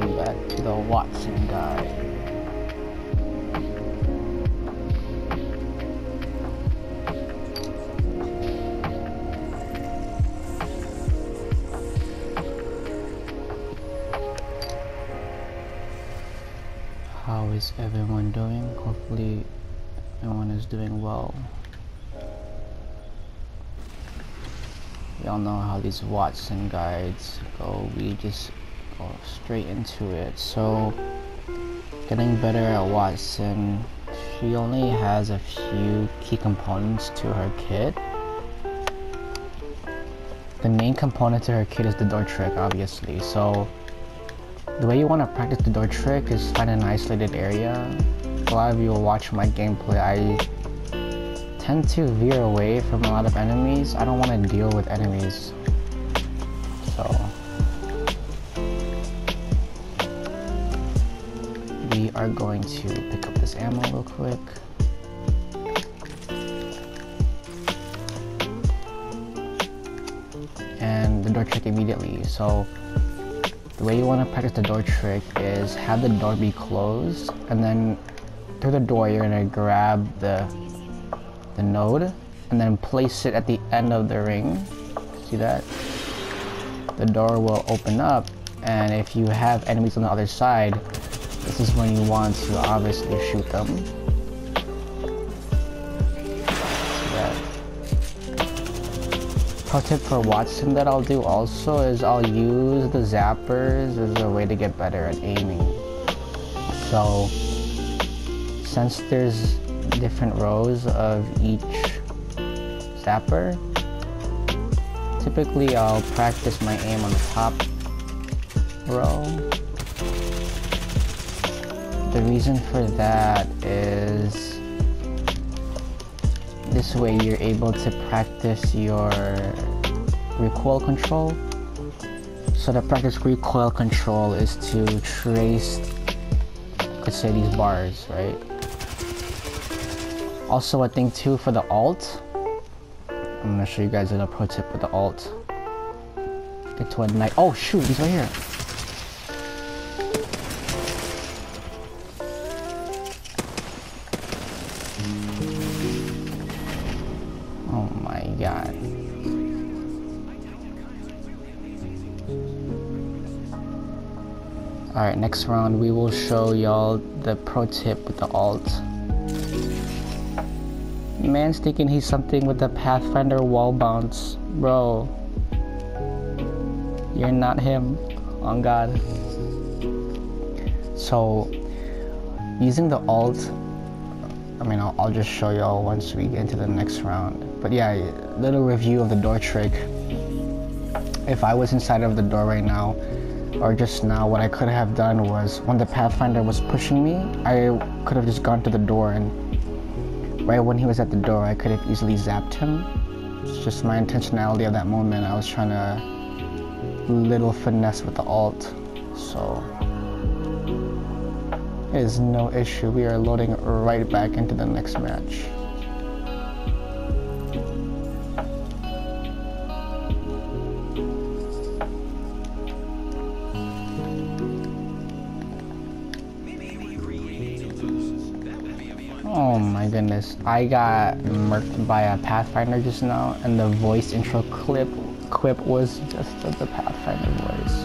directly to the Wattson guy. How is everyone doing? Hopefully everyone is doing well. Y'all know how these Wattson guides go. We just straight into it. So, getting better at Wattson, she only has a few key components to her kit. The main component to her kit is the door trick, obviously. So, the way you want to practice the door trick is find an isolated area. A lot of you will watch my gameplay. I tend to veer away from a lot of enemies. I don't want to deal with enemies. We are going to pick up this ammo real quick. And the door trick immediately. So the way you want to practice the door trick is have the door be closed and then through the door you're going to grab the the node and then place it at the end of the ring. See that? The door will open up and if you have enemies on the other side, this is when you want to obviously shoot them. Pro tip for Wattson that I'll do also is I'll use the zappers as a way to get better at aiming. So since there's different rows of each zapper. Typically I'll practice my aim on the top row. The reason for that is this way you're able to practice your recoil control. So to practice recoil control is to trace, could say these bars, right? Also a thing too for the alt. I'm gonna show you guys a little pro tip with the alt. Get to a night. Oh shoot, he's right here. Alright, next round we will show y'all the pro tip with the alt. Man's thinking he's something with the Pathfinder wall bounce. Bro. You're not him. On God. So, using the alt, I mean, I'll, I'll just show y'all once we get into the next round. But yeah, little review of the door trick. If I was inside of the door right now, or just now, what I could have done was when the Pathfinder was pushing me, I could have just gone to the door and right when he was at the door, I could have easily zapped him. It's just my intentionality of that moment. I was trying to little finesse with the alt. So it is no issue. We are loading right back into the next match. Goodness. I got murked by a Pathfinder just now and the voice intro clip quip was just the Pathfinder voice.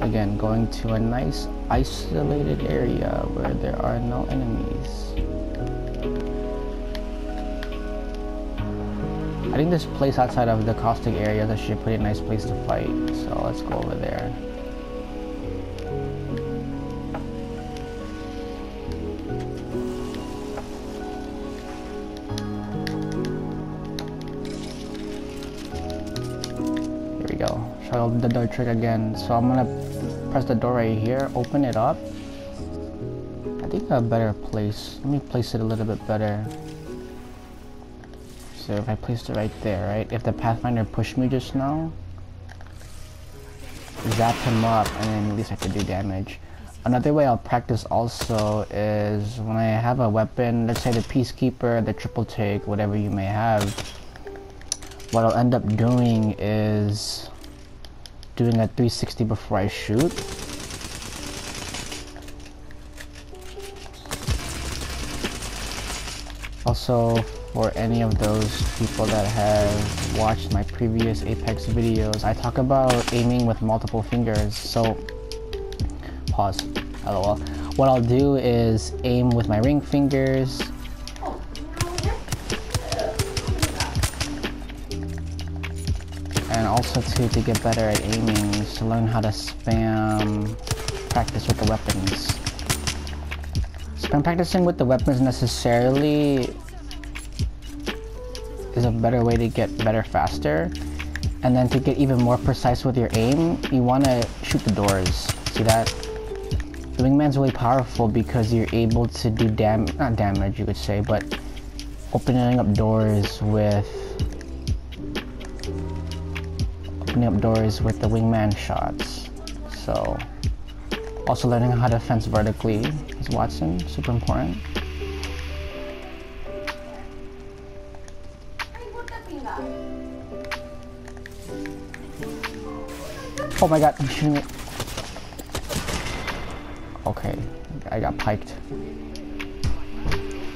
Again, going to a nice isolated area where there are no enemies. I think this place outside of the caustic area is actually a pretty nice place to fight, so let's go over there. Try the door trick again. So I'm gonna press the door right here, open it up. I think a better place. Let me place it a little bit better. So if I placed it right there, right? If the Pathfinder pushed me just now, zap him up and then at least I could do damage. Another way I'll practice also is when I have a weapon, let's say the Peacekeeper, the Triple Take, whatever you may have, what I'll end up doing is doing a 360 before I shoot. Also, for any of those people that have watched my previous Apex videos, I talk about aiming with multiple fingers. So, pause, lol. What I'll do is aim with my ring fingers, also too to get better at aiming is to learn how to spam practice with the weapons. Spam practicing with the weapons necessarily is a better way to get better faster. And then to get even more precise with your aim, you want to shoot the doors. See that? The wingman's really powerful because you're able to do dam not damage you could say, but opening up doors with opening up doors with the wingman shots. So also learning how to fence vertically is Wattson, super important. Oh my god, I'm shooting me. Okay, I got piked.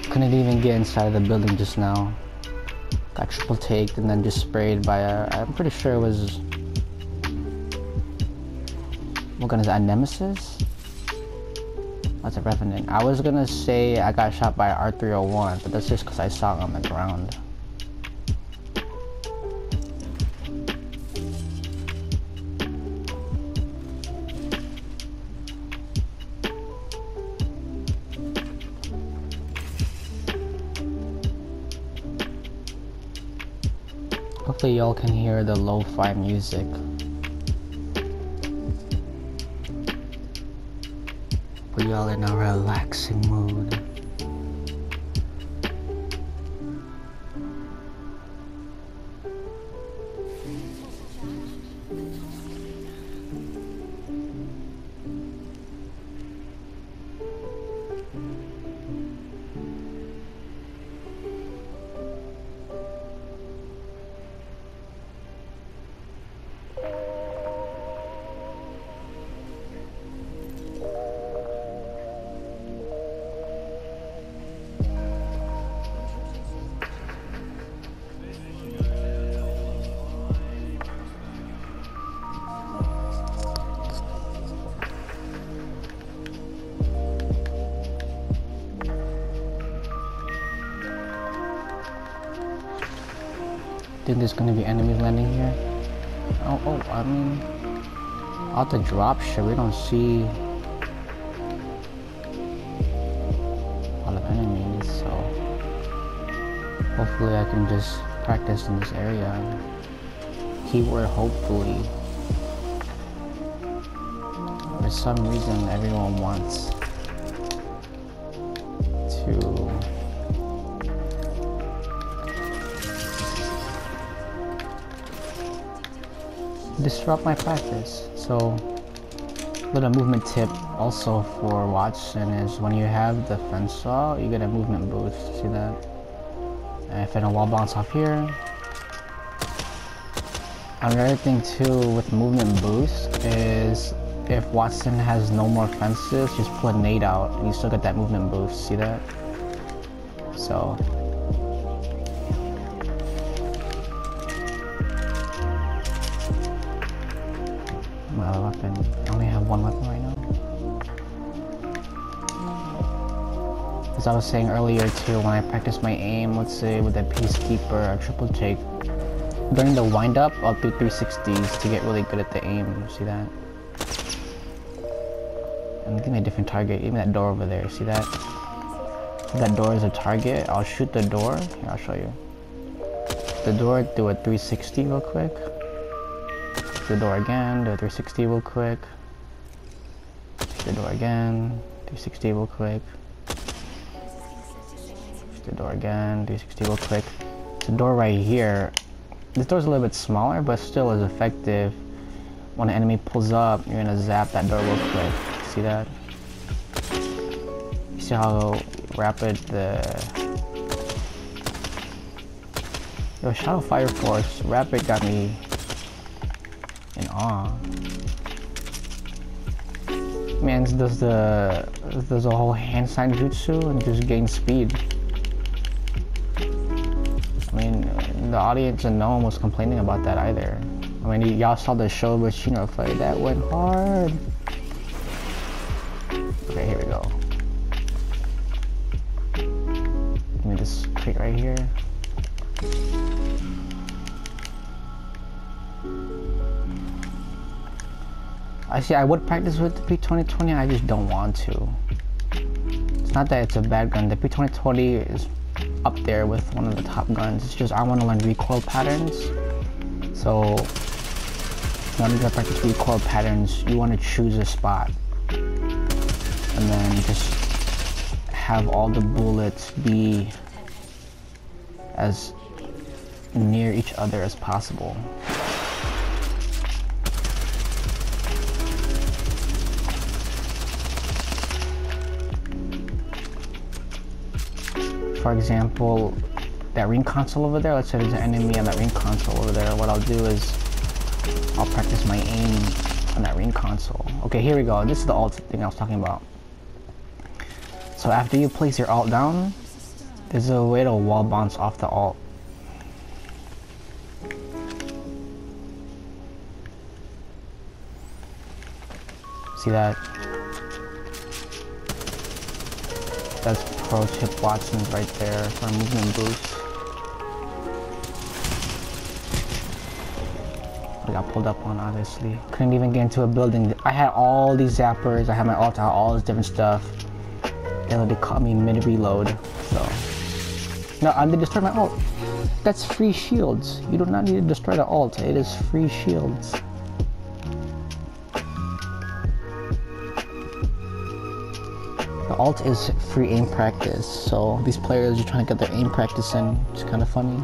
Couldn't even get inside the building just now. Got triple taked and then just sprayed by a, I'm pretty sure it was, what gun is that, Nemesis? That's a Revenant. I was gonna say I got shot by R301, but that's just because I saw it on the ground. Hopefully y'all can hear the lo-fi music. Put y'all in a relaxing mood. Think there's gonna be enemies landing here? Oh, oh, I mean, out the drop shit, we don't see a lot of enemies, so hopefully I can just practice in this area. Keyword hopefully. For some reason, everyone wants disrupt my practice. So, little movement tip also for Wattson is when you have the fence saw, you get a movement boost. See that? And if I don't wall bounce off here. Another thing too with movement boost is if Wattson has no more fences, just pull a nade out and you still get that movement boost. See that? So I only have one weapon right now. As I was saying earlier too, when I practice my aim, let's say with a Peacekeeper or triple take, during the windup, I'll do 360s to get really good at the aim. You See that? I'm getting a different target. Even that door over there. See that? That door is a target, I'll shoot the door. Here, I'll show you. The door, do a 360 real quick the door again, a 360 real quick. the door again, 360 real quick. the door again, 360 real quick. The door right here, this door's a little bit smaller, but still is effective. When an enemy pulls up, you're gonna zap that door real quick. See that? You see how rapid the Yo, Shadow Fire Force, Rapid got me in awe. Man does the does a whole hand sign jutsu and just gain speed. I mean, the audience and no one was complaining about that either. I mean, y'all saw the show Machino fight. That went hard. Okay, here we go. Give me this crate right here. I see. I would practice with the P2020. I just don't want to. It's not that it's a bad gun. The P2020 is up there with one of the top guns. It's just I want to learn recoil patterns. So order to practice recoil patterns, you want to choose a spot and then just have all the bullets be as near each other as possible. For example, that ring console over there, let's say there's an enemy on that ring console over there, what I'll do is I'll practice my aim on that ring console. Okay, here we go. This is the alt thing I was talking about. So after you place your alt down, there's a way to wall bounce off the alt. See that? That's pro tip Wattson's right there for movement boost. I got pulled up on obviously. Couldn't even get into a building. I had all these zappers, I had my alt out, all this different stuff and they caught me mid reload. So no, and they destroyed my ult. That's free shields. You do not need to destroy the ult. It is free shields. Ult is free aim practice, so these players are trying to get their aim practice in. It's kind of funny.